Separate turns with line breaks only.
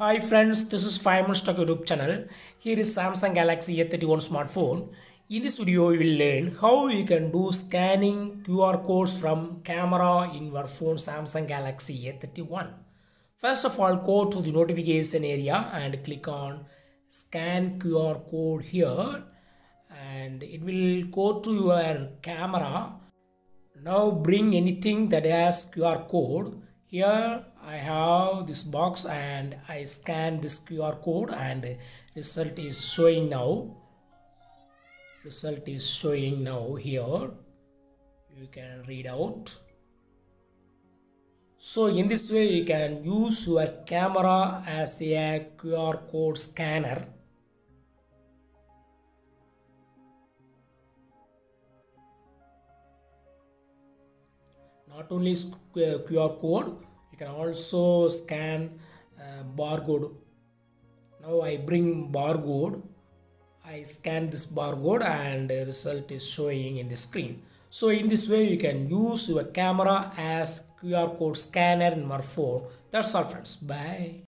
Hi friends, this is 5-Minutes Tech YouTube channel. Here is Samsung Galaxy A31 smartphone. In this video, we will learn how you can do scanning QR codes from camera in your phone Samsung Galaxy A31. First of all, go to the notification area and click on scan QR code here and it will go to your camera. Now bring anything that has QR code. Here I have this box and I scan this QR code and result is showing now. Result is showing now here. You can read out. So in this way you can use your camera as a QR code scanner. Not only QR code, you can also scan uh, barcode. Now I bring barcode. I scan this barcode and the result is showing in the screen. So in this way you can use your camera as QR code scanner in your phone. That's all friends. Bye.